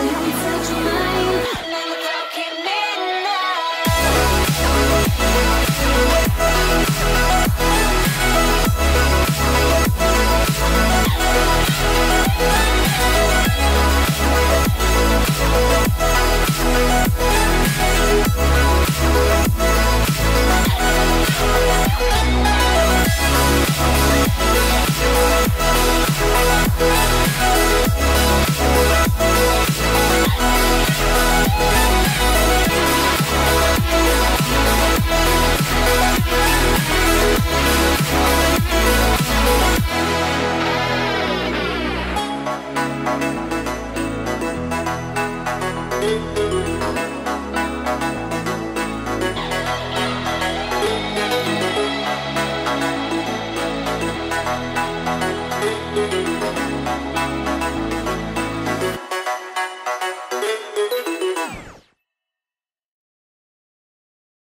不要再出门。